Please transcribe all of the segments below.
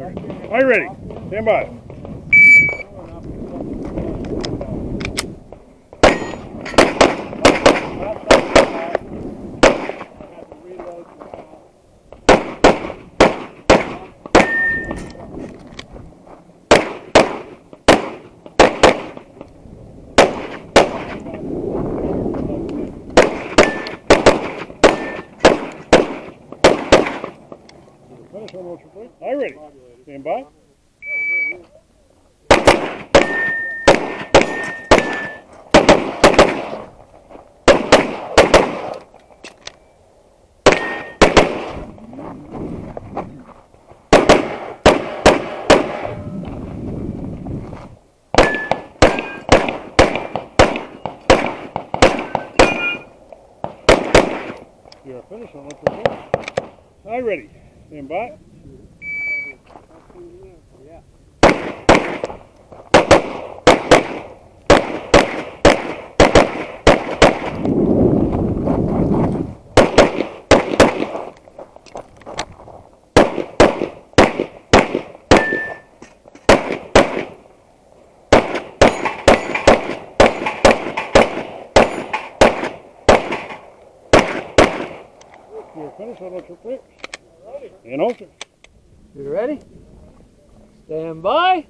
Are you ready? Stand by. Finish on what you're Are you ready? Stand by. You are finished on you're Are you ready? Stand by. You're on what you're fixed. And. You ready? Stand by.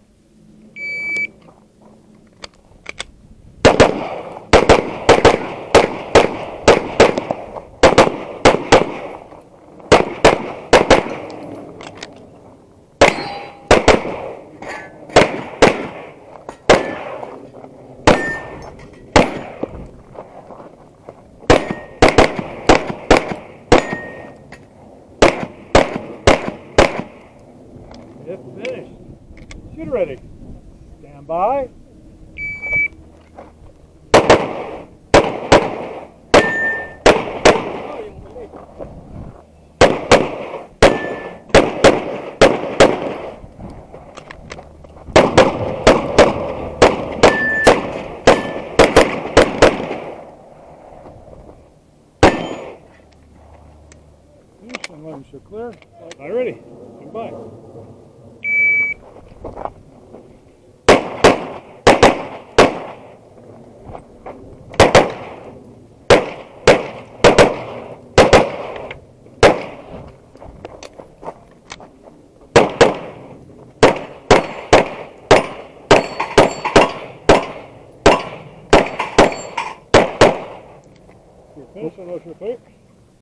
Finished. Get ready. Stand by. Finish and let them show clear. Ready? Stand You're finished on you're fixed.